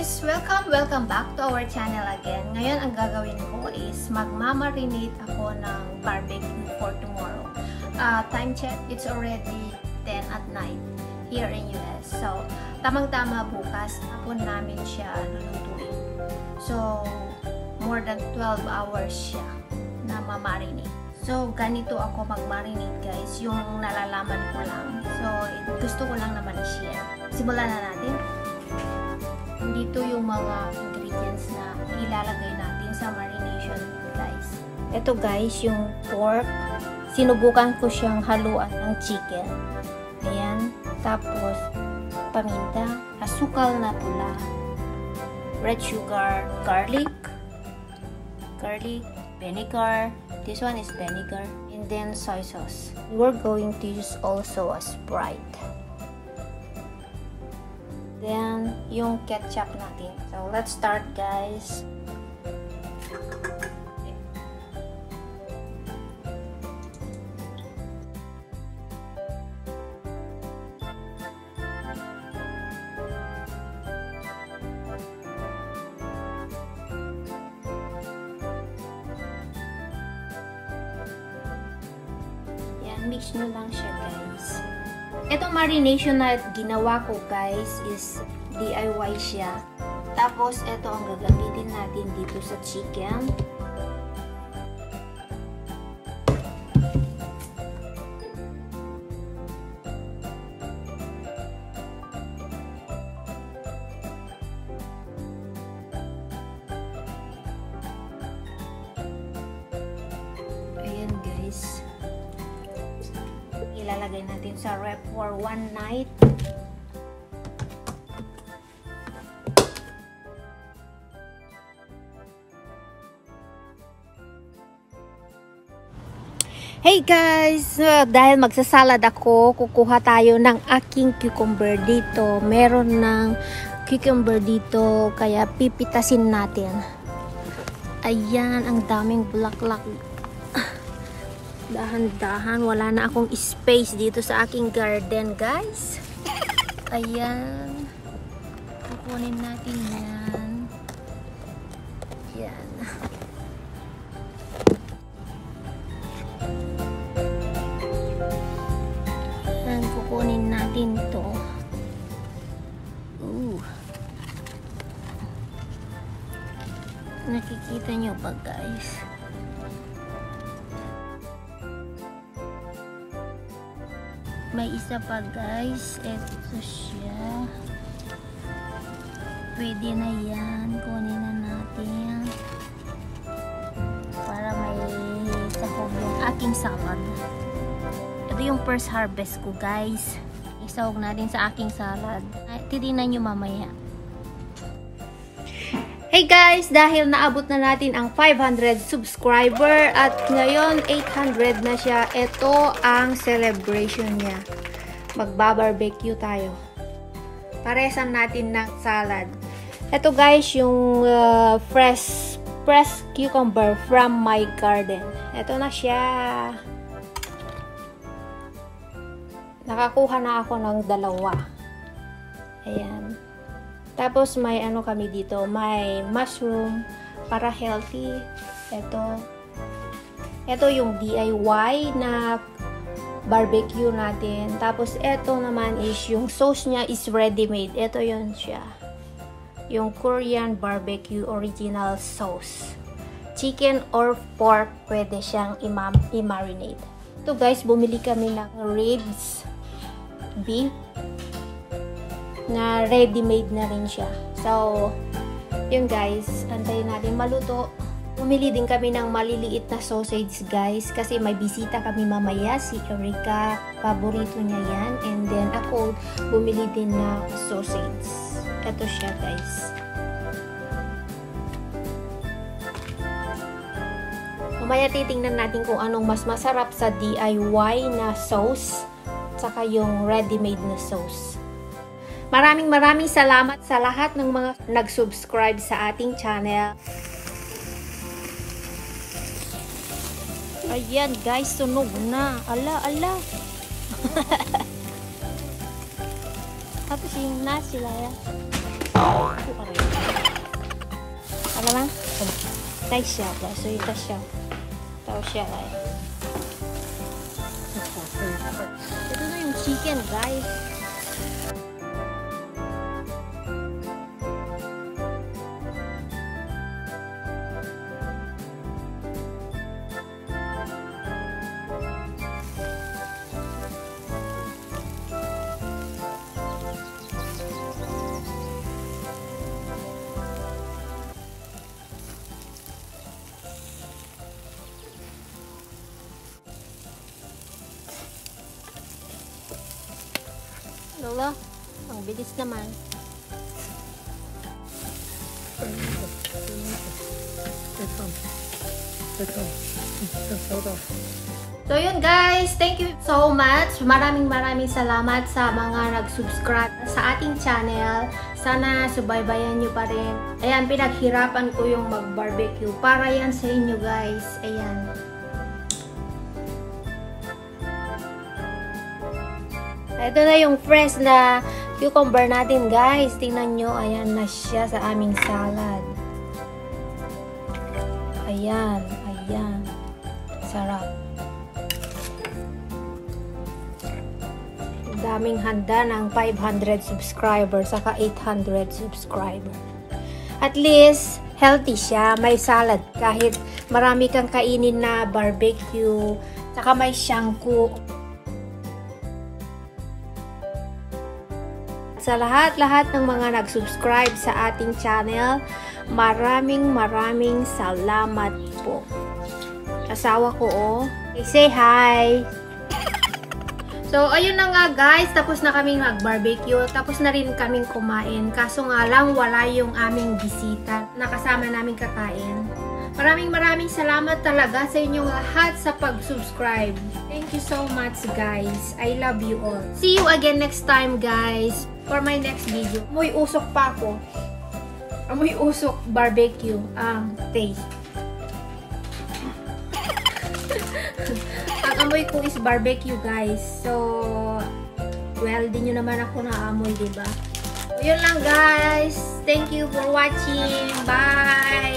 guys! Welcome, welcome back to our channel again. Ngayon, ang gagawin ko is magmamarinate ako ng barbecue for tomorrow. Uh, time check, it's already 10 at night here in US. So, tamang-tama bukas, hapon namin siya lulutuin. So, more than 12 hours siya na mamarinate. So, ganito ako mag-marinate guys, yung nalalaman ko lang. So, gusto ko lang naman i-share. Simulan na natin dito yung mga ingredients na ilalagay natin sa marination guys. Ito guys, yung pork. Sinubukan ko siyang haluan ng chicken. Ayan. Tapos, paminta, asukal na pula, red sugar, garlic, garlic, vinegar. This one is vinegar. And then soy sauce. We're going to use also a Sprite. Then, yung ketchup natin. So, let's start guys. Yan, mix nyo lang siya. Itong marination na ginawa ko guys is DIY siya. Tapos ito ang gagamitin natin dito sa chicken. Ilalagay natin sa rep for one night. Hey guys! Uh, dahil magsasalad ako, kukuha tayo ng aking cucumber dito. Meron ng cucumber dito, kaya pipitasin natin. Ayan, ang daming bulaklak dahan-dahan wala na akong space dito sa aking garden guys. Ayan. Kukunin natin yan. Yan. Yan kukunin natin to. Ooh. nakikita nyo ba guys may isa pa guys. Ito siya. Pwede na yan. Kunin na natin. Para may sahog yung aking salad. Ito yung first harvest ko guys. Isahog natin sa aking salad. Titignan nyo mamaya Hey guys, dahil naabot na natin ang 500 subscriber at ngayon 800 na siya, ito ang celebration niya. Magba-barbecue tayo. Paresan natin ng salad. Ito guys, yung uh, fresh pressed cucumber from my garden. Ito na siya. Nakakuha na ako ng dalawa. Ayan. Tapos may ano kami dito, may mushroom para healthy. Ito. Ito yung DIY na barbecue natin. Tapos ito naman is yung sauce niya is ready-made. Ito yun siya. Yung Korean barbecue original sauce. Chicken or pork pwede siyang i-marinate. Ito guys, bumili kami ng ribs beef na ready-made na rin siya. So, yun guys, antayin natin maluto. Bumili din kami ng maliliit na sausage guys kasi may bisita kami mamaya si Erika. Paborito niya yan. And then ako bumili din na sausage. Ito siya guys. Mamaya titingnan natin kung anong mas masarap sa DIY na sauce saka yung ready-made na sauce. Maraming maraming salamat sa lahat ng mga nag-subscribe sa ating channel. Ayan guys, sunog na. Ala, ala. Tapos yung na sila yan. naman? Tay siya. So, ito siya. Ito siya, ay. Ito na yung chicken, guys. Lola, ang bilis naman. So yun guys, thank you so much. Maraming maraming salamat sa mga nag-subscribe sa ating channel. Sana subaybayan nyo pa rin. Ayan, pinaghirapan ko yung mag-barbecue. Para yan sa inyo guys. Ayan. Ito na yung fresh na cucumber natin guys. Tingnan nyo, ayan na siya sa aming salad. Ayan, ayan. Sarap. daming handa ng 500 subscriber saka 800 subscriber. At least, healthy siya. May salad kahit marami kang kainin na barbecue. Saka may shankoo. Sa lahat-lahat ng mga nag-subscribe sa ating channel, maraming maraming salamat po. Asawa ko, oh. Say hi! So, ayun na nga guys, tapos na kaming mag-barbecue, tapos na rin kaming kumain. Kaso nga lang, wala yung aming bisita. Nakasama namin kakain. Maraming maraming salamat talaga sa inyong lahat sa pag-subscribe. Thank you so much guys. I love you all. See you again next time guys for my next video. Amoy usok pa ako. Amoy usok barbecue. Um, taste. Ang amoy ko is barbecue, guys. So, well, di nyo naman ako na-amoy, diba? Yun lang, guys. Thank you for watching. Bye!